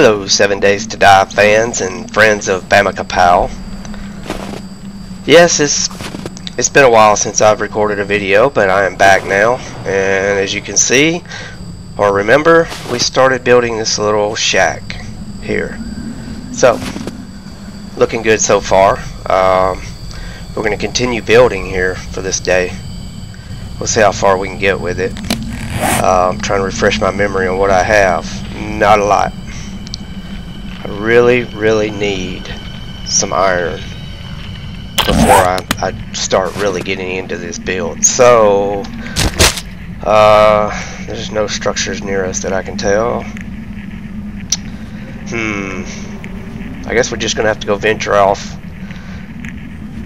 Hello, Seven Days to Die fans and friends of Bamakapow. Yes, it's it's been a while since I've recorded a video, but I am back now, and as you can see, or remember, we started building this little shack here. So, looking good so far. Um, we're going to continue building here for this day. We'll see how far we can get with it. Uh, I'm trying to refresh my memory on what I have. Not a lot. Really, really need some iron before I, I start really getting into this build. So, uh, there's no structures near us that I can tell. Hmm. I guess we're just going to have to go venture off,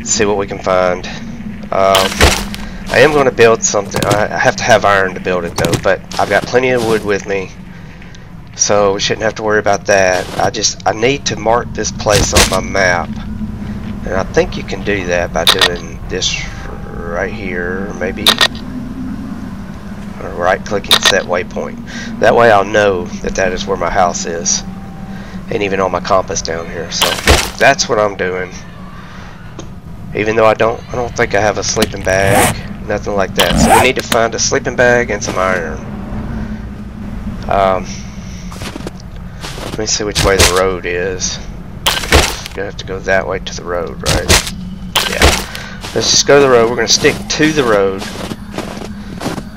see what we can find. Um, I am going to build something. I have to have iron to build it though, but I've got plenty of wood with me. So we shouldn't have to worry about that. I just, I need to mark this place on my map. And I think you can do that by doing this right here, maybe. Or right clicking set waypoint. That way I'll know that that is where my house is. And even on my compass down here. So that's what I'm doing. Even though I don't, I don't think I have a sleeping bag. Nothing like that. So we need to find a sleeping bag and some iron. Um, let me see which way the road is. Gonna have to go that way to the road, right? Yeah. Let's just go to the road. We're gonna stick to the road,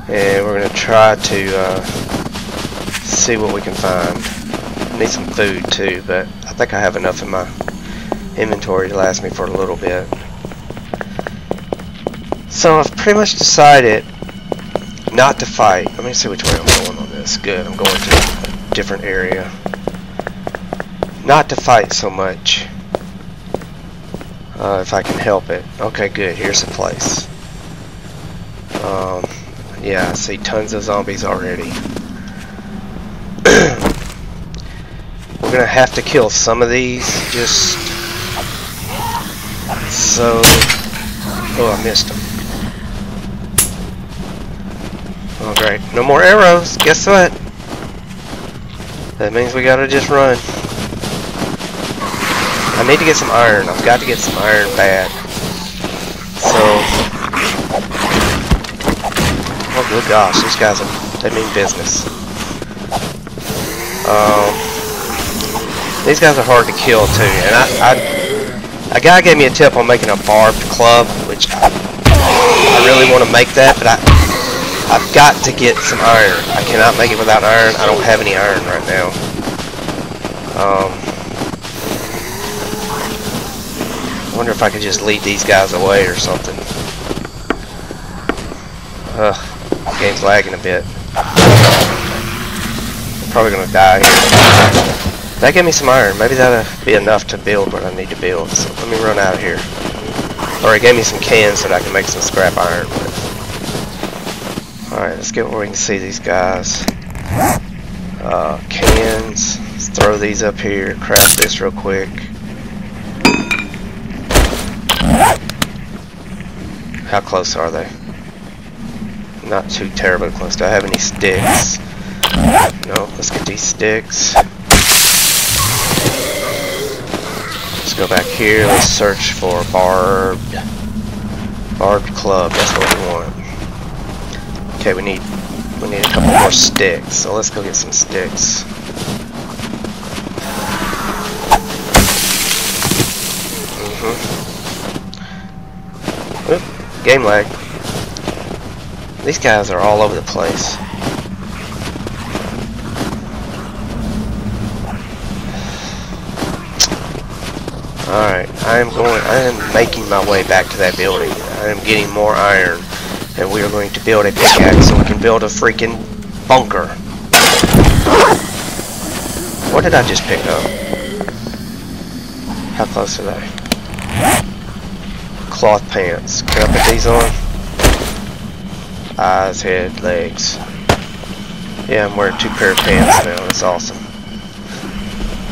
and we're gonna try to uh, see what we can find. Need some food too, but I think I have enough in my inventory to last me for a little bit. So I've pretty much decided not to fight. Let me see which way I'm going on this. Good, I'm going to a different area not to fight so much uh, if I can help it. Okay, good. Here's a place. Um, yeah, I see tons of zombies already. We're gonna have to kill some of these just so. Oh, I missed them. Oh, great. No more arrows. Guess what? That means we gotta just run. I need to get some iron. I've got to get some iron bad. So, oh good gosh, these guys are they mean business. Um, these guys are hard to kill too, and I, I a guy gave me a tip on making a barbed club, which I, I really want to make that, but I I've got to get some iron. I cannot make it without iron. I don't have any iron right now. Um, I wonder if I could just lead these guys away or something. Ugh, game's lagging a bit. I'm probably gonna die here. That gave me some iron. Maybe that'll be enough to build what I need to build. So let me run out of here. Or it gave me some cans that I can make some scrap iron with. Alright, let's get where we can see these guys. Uh, cans. Let's throw these up here. Craft this real quick. How close are they? Not too terribly close. Do I have any sticks? No, let's get these sticks. Let's go back here. Let's search for barbed barbed club. That's what we want. Okay, we need we need a couple more sticks. So let's go get some sticks. Game lag. These guys are all over the place. Alright, I am going, I am making my way back to that building. I am getting more iron. And we are going to build a pickaxe so we can build a freaking bunker. What did I just pick up? How close are they? cloth pants. Can I put these on? Eyes, head, legs. Yeah, I'm wearing two pair of pants now. That's awesome.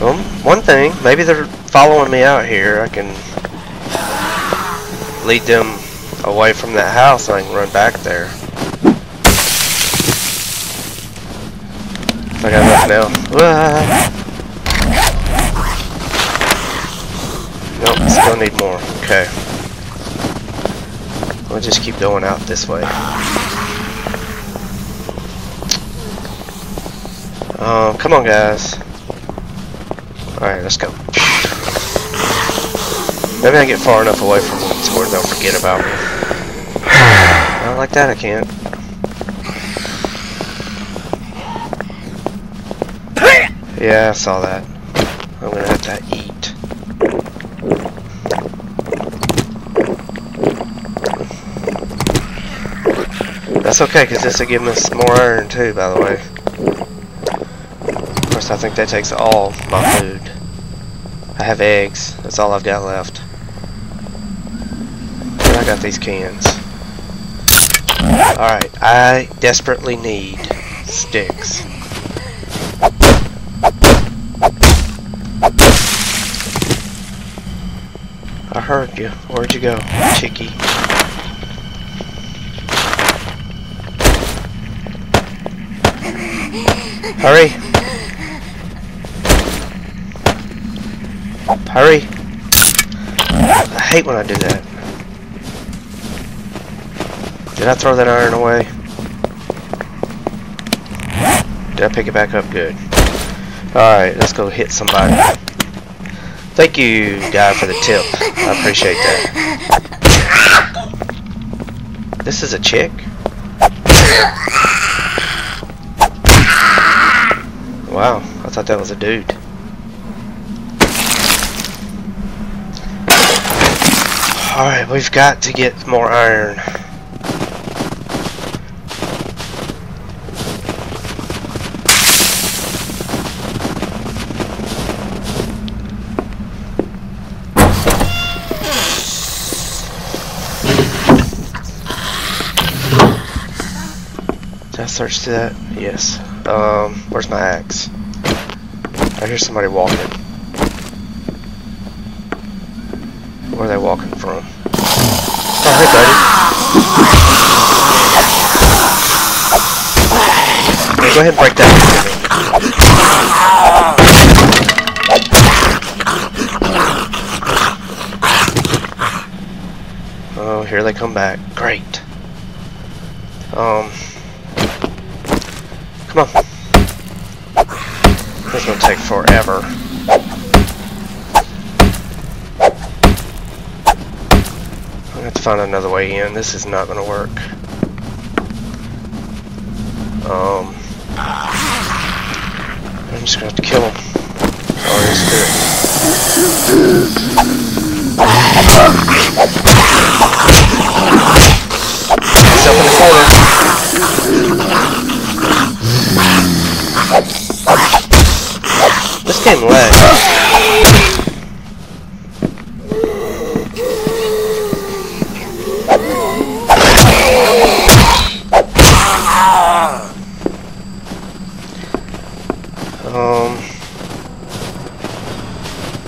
Um, one thing, maybe they're following me out here. I can lead them away from that house and I can run back there. I got enough now. Nope, still need more. Okay. We'll just keep going out this way. Oh, come on guys. Alright, let's go. Maybe I get far enough away from them to where they'll forget about me. Not like that I can't. Yeah, I saw that. I'm gonna have to eat. That's okay, because this will give us more iron too, by the way. Of course, I think that takes all my food. I have eggs. That's all I've got left. And I got these cans. Alright, I desperately need sticks. I heard you. Where'd you go, chickie? Hurry! Hurry! I hate when I do that. Did I throw that iron away? Did I pick it back up? Good. Alright, let's go hit somebody. Thank you, guy, for the tip. I appreciate that. This is a chick? Wow, I thought that was a dude. Alright, we've got to get more iron. Did I search that? Yes. Um, where's my axe? I hear somebody walking. Where are they walking from? Oh, hey, buddy. Go ahead and break that. Oh, here they come back. Great. Um, come on. This is gonna. Have to find another way in. This is not gonna work. Um, I'm just gonna have to kill him. Oh, game lags. Um,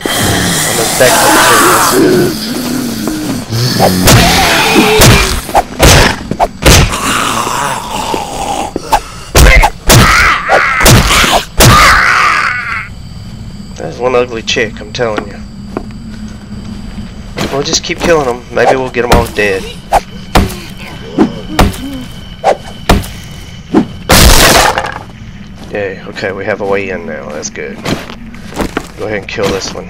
I'm infected one ugly chick, I'm telling you. We'll just keep killing them. Maybe we'll get them all dead. Yay, okay, we have a way in now. That's good. Go ahead and kill this one.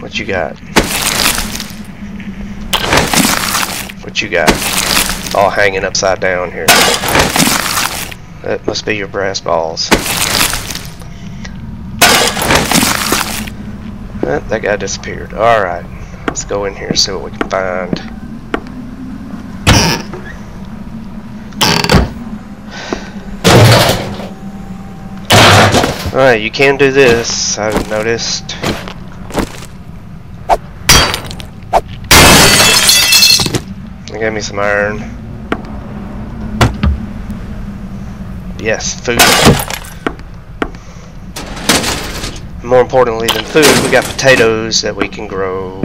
What you got? What you got? All hanging upside down here. That must be your brass balls. That guy disappeared. Alright. Let's go in here and see what we can find. Alright, you can do this, I've noticed. They gave me some iron. Yes, food. More importantly than food, we got potatoes that we can grow.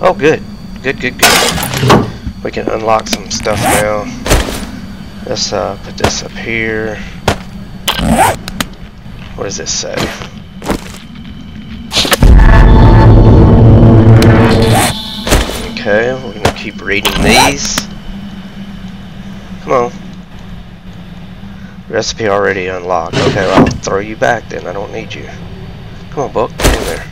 Oh, good. Good, good, good. We can unlock some stuff now. Let's uh, put this up here. What does this say? Okay, we're gonna keep reading these. Come on. Recipe already unlocked. Okay, well, I'll throw you back then. I don't need you. Come on, book. Get in there.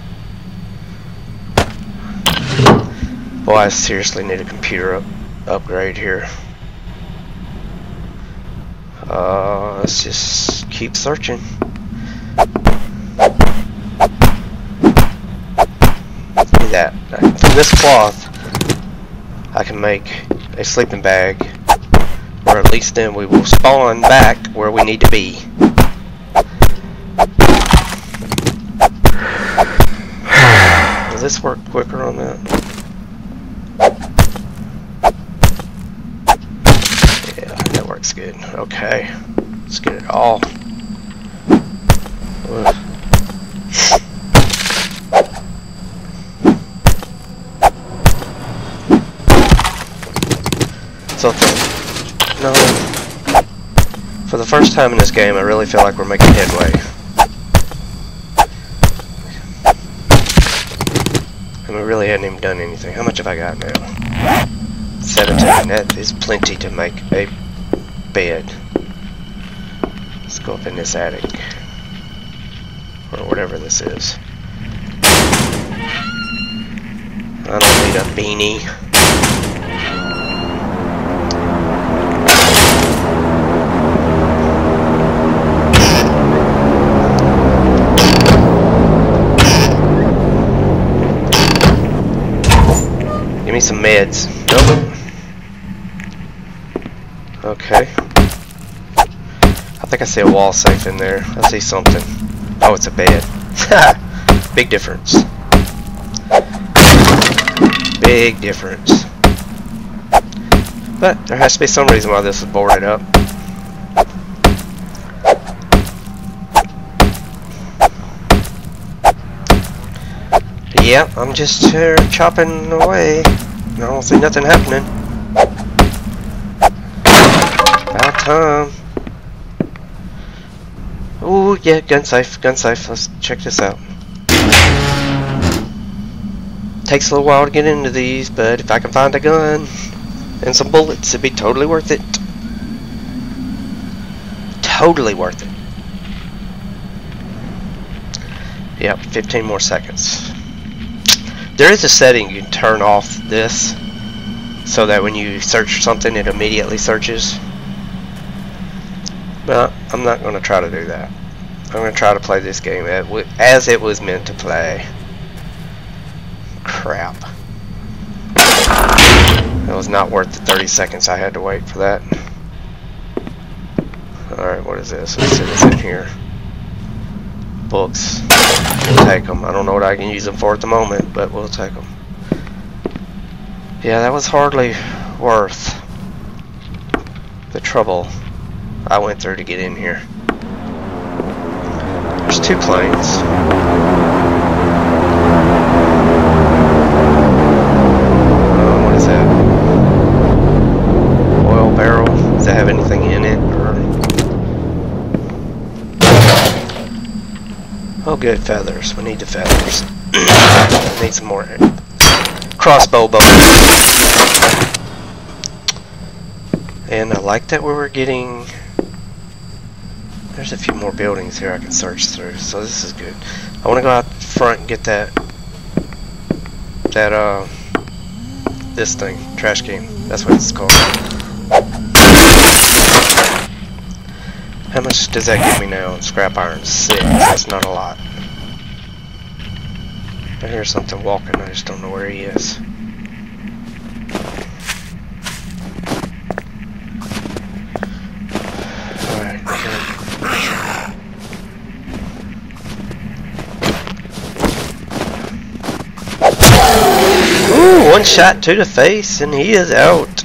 Boy, I seriously need a computer up upgrade here. Uh, let's just keep searching. That. From this cloth, I can make a sleeping bag, or at least then we will spawn back where we need to be. Does this work quicker on that? Yeah, that works good. Okay, let's get it all. Ugh. So, no. For the first time in this game, I really feel like we're making headway. And we really hadn't even done anything. How much have I got now? 17. That is plenty to make a bed. Let's go up in this attic. Or whatever this is. I don't need a beanie. Meds. Nope. Okay. I think I see a wall safe in there. I see something. Oh, it's a bed. Big difference. Big difference. But there has to be some reason why this is boarded up. Yeah, I'm just here chopping away. I don't see nothing happening. About time. Ooh, yeah, gun safe, gun safe. Let's check this out. Takes a little while to get into these, but if I can find a gun and some bullets, it'd be totally worth it. Totally worth it. Yep, 15 more seconds. There is a setting you can turn off this so that when you search something it immediately searches. But I'm not going to try to do that. I'm going to try to play this game as it was meant to play. Crap. That was not worth the 30 seconds I had to wait for that. Alright, what is this? Let's see what's in here. Books. We'll take them. I don't know what I can use them for at the moment, but we'll take them. Yeah, that was hardly worth the trouble I went through to get in here. There's two planes. Uh, what is that? Oil barrel? Does that have anything in it? Or Oh good, feathers. We need the feathers. need some more crossbow bones. And I like that we were getting... There's a few more buildings here I can search through, so this is good. I want to go out front and get that... That, uh... This thing. Trash can. That's what it's called. How much does that give me now scrap iron? Six. That's not a lot. I hear something walking. I just don't know where he is. Ooh, one shot to the face and he is out.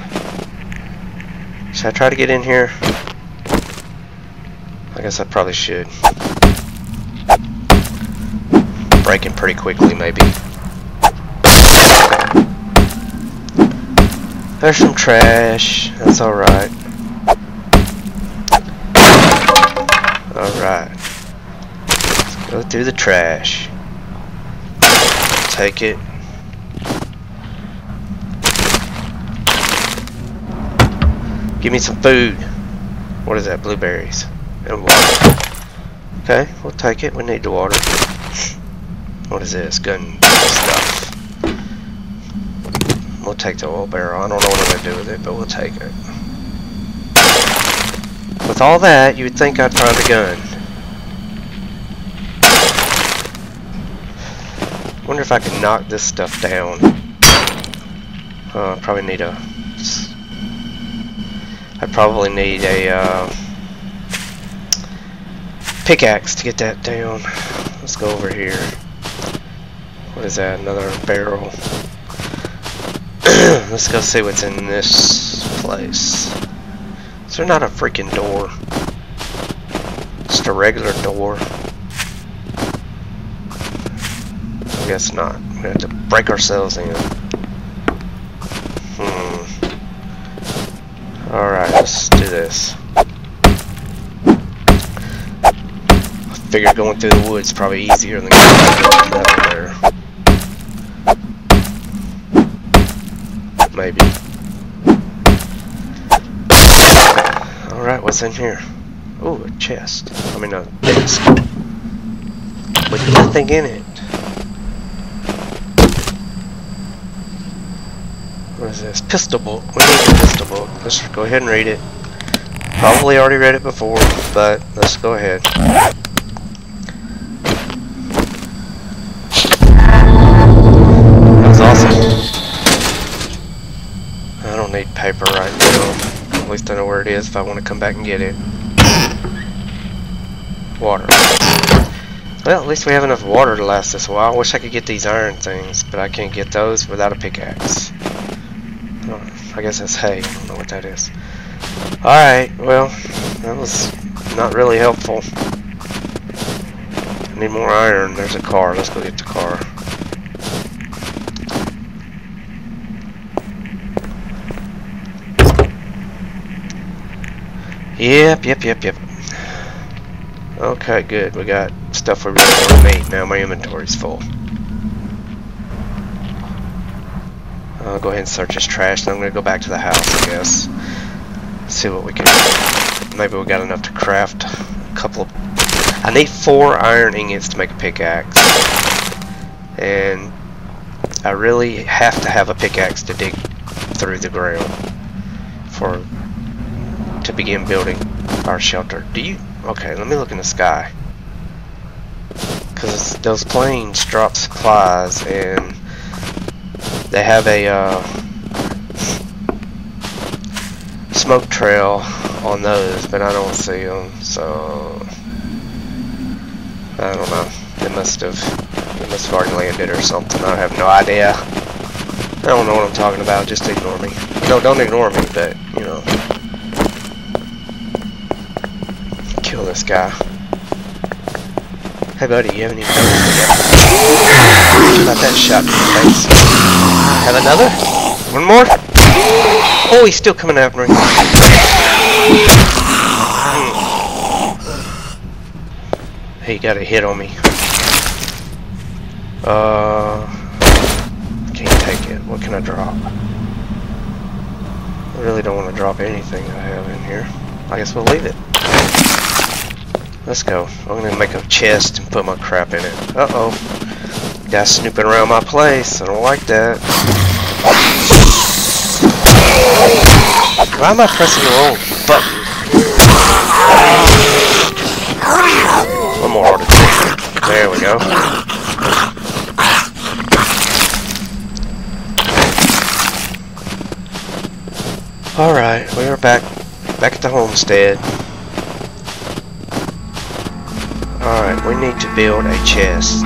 Should I try to get in here? I guess I probably should. Breaking pretty quickly, maybe. There's some trash. That's alright. Alright. Let's go through the trash. Take it. Give me some food. What is that? Blueberries. And water. Okay, we'll take it. We need the water. What is this? Gun stuff. We'll take the oil barrel. I don't know what I'm going to do with it, but we'll take it. With all that, you would think I'd find a gun. wonder if I can knock this stuff down. Uh, probably need a... I probably need a uh, pickaxe to get that down. Let's go over here. What is that? Another barrel. Let's go see what's in this place. Is there not a freaking door? Just a regular door. I guess not. We have to break ourselves in. Hmm. Alright, let's do this. I figure going through the woods probably easier than going down there. Maybe. Alright, what's in here? Oh, a chest. I mean, a desk. With nothing in it. What is this? Pistol book. We need a pistol book. Let's go ahead and read it. Probably already read it before, but let's go ahead. Paper right now. At least I know where it is if I want to come back and get it. Water. Well, at least we have enough water to last us a while. I wish I could get these iron things, but I can't get those without a pickaxe. I guess that's hay. I don't know what that is. Alright, well, that was not really helpful. I need more iron. There's a car. Let's go get the car. Yep, yep, yep, yep. Okay, good. We got stuff we really want to make. Now my inventory's full. I'll go ahead and search this trash, and I'm going to go back to the house, I guess. See what we can do. Maybe we got enough to craft a couple of... I need four iron ingots to make a pickaxe. And I really have to have a pickaxe to dig through the ground for to begin building our shelter. Do you... Okay, let me look in the sky. Because those planes drop supplies and they have a uh, smoke trail on those, but I don't see them, so I don't know. They must have they must have already landed or something. I have no idea. I don't know what I'm talking about. Just ignore me. No, don't ignore me, but you know, kill this guy. Hey buddy, you haven't even noticed yet. About that shot in the face. Have another? One more? Oh, he's still coming after me. He got a hit on me. Uh, can't take it. What can I drop? I really don't want to drop anything I have in here. I guess we'll leave it. Let's go. I'm gonna make a chest and put my crap in it. Uh-oh. Guys snooping around my place. I don't like that. Why am I pressing the wrong button? One more attack. There we go. Alright, we are back back at the homestead. Alright, we need to build a chest.